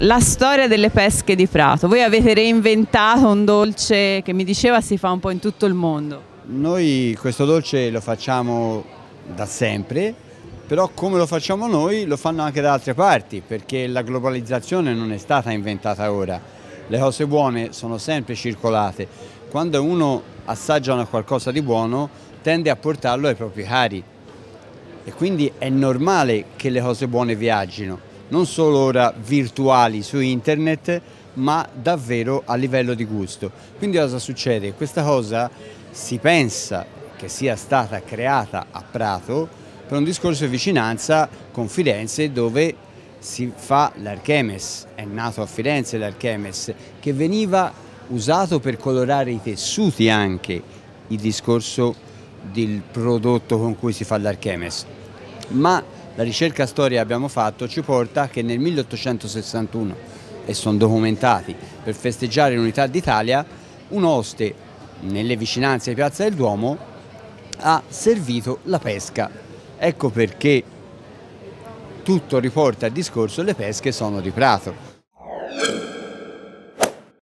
La storia delle pesche di Prato. Voi avete reinventato un dolce che mi diceva si fa un po' in tutto il mondo. Noi questo dolce lo facciamo da sempre, però come lo facciamo noi lo fanno anche da altre parti, perché la globalizzazione non è stata inventata ora. Le cose buone sono sempre circolate. Quando uno assaggia qualcosa di buono tende a portarlo ai propri cari e quindi è normale che le cose buone viaggino non solo ora virtuali su internet, ma davvero a livello di gusto. Quindi cosa succede? Questa cosa si pensa che sia stata creata a Prato per un discorso di vicinanza con Firenze dove si fa l'Archemes, è nato a Firenze l'Archemes, che veniva usato per colorare i tessuti anche, il discorso del prodotto con cui si fa l'Archemes. Ma la ricerca storia che abbiamo fatto ci porta che nel 1861, e sono documentati, per festeggiare l'unità d'Italia, un oste nelle vicinanze di Piazza del Duomo ha servito la pesca. Ecco perché tutto riporta al discorso le pesche sono di Prato.